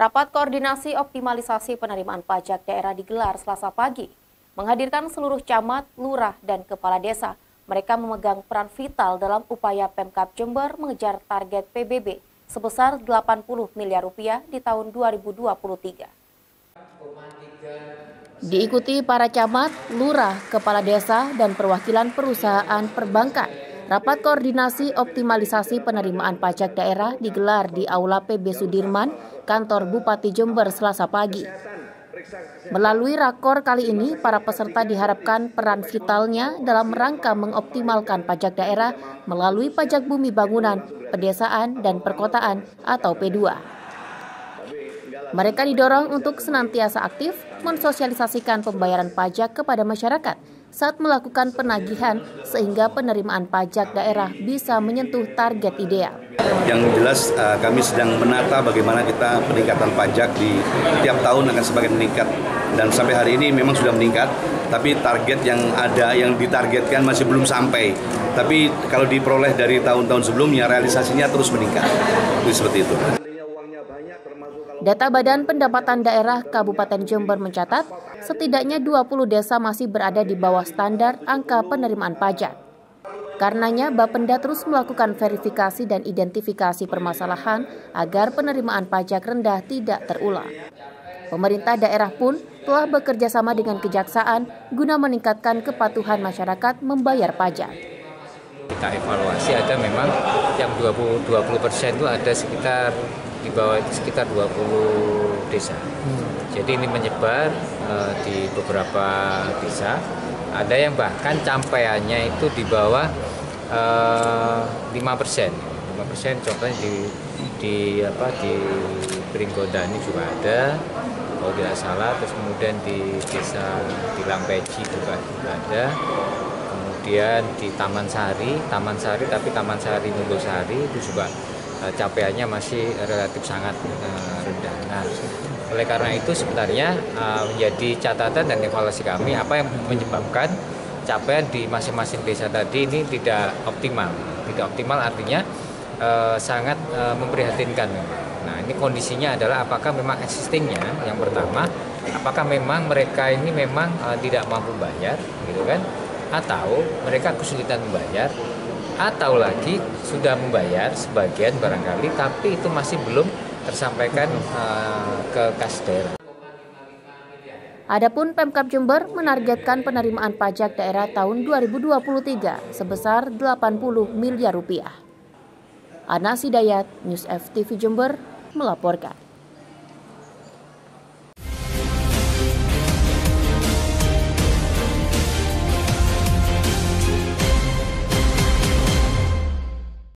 Rapat koordinasi optimalisasi penerimaan pajak daerah digelar selasa pagi. Menghadirkan seluruh camat, lurah, dan kepala desa. Mereka memegang peran vital dalam upaya Pemkap Jember mengejar target PBB sebesar 80 miliar rupiah di tahun 2023. Diikuti para camat, lurah, kepala desa, dan perwakilan perusahaan perbankan. Rapat koordinasi optimalisasi penerimaan pajak daerah digelar di Aula PB Sudirman, kantor Bupati Jember Selasa pagi. Melalui rakor kali ini, para peserta diharapkan peran vitalnya dalam rangka mengoptimalkan pajak daerah melalui pajak bumi bangunan, pedesaan, dan perkotaan atau P2. Mereka didorong untuk senantiasa aktif mensosialisasikan pembayaran pajak kepada masyarakat saat melakukan penagihan sehingga penerimaan pajak daerah bisa menyentuh target ideal. Yang jelas uh, kami sedang menata bagaimana kita peningkatan pajak di tiap tahun akan semakin meningkat dan sampai hari ini memang sudah meningkat tapi target yang ada yang ditargetkan masih belum sampai tapi kalau diperoleh dari tahun-tahun sebelumnya realisasinya terus meningkat itu seperti itu. Data Badan Pendapatan Daerah Kabupaten Jember mencatat, setidaknya 20 desa masih berada di bawah standar angka penerimaan pajak. Karenanya, Bapenda terus melakukan verifikasi dan identifikasi permasalahan agar penerimaan pajak rendah tidak terulang. Pemerintah daerah pun telah bekerja sama dengan kejaksaan guna meningkatkan kepatuhan masyarakat membayar pajak. Kita evaluasi ada memang yang 20 20 persen itu ada sekitar di bawah itu sekitar 20 desa. Hmm. Jadi ini menyebar uh, di beberapa desa. Ada yang bahkan campaiannya itu di bawah uh, 5 persen. 5 persen contohnya di di apa di Pringgodani juga ada kalau tidak salah terus kemudian di desa di Lampeji juga ada kemudian di Taman Sari Taman Sari tapi Taman Sari Sari itu juga uh, capaiannya masih relatif sangat uh, rendah. Nah, oleh karena itu sebenarnya uh, menjadi catatan dan evaluasi kami apa yang menyebabkan capaian di masing-masing desa tadi ini tidak optimal. Tidak optimal artinya sangat memprihatinkan Nah, ini kondisinya adalah apakah memang existingnya yang pertama, apakah memang mereka ini memang tidak mampu bayar, gitu kan? Atau mereka kesulitan membayar atau lagi sudah membayar sebagian barangkali tapi itu masih belum tersampaikan uh, ke kas daerah. Adapun Pemkap Jember menargetkan penerimaan pajak daerah tahun 2023 sebesar 80 miliar rupiah. Ana Sidayat, News FTV Jember, melaporkan.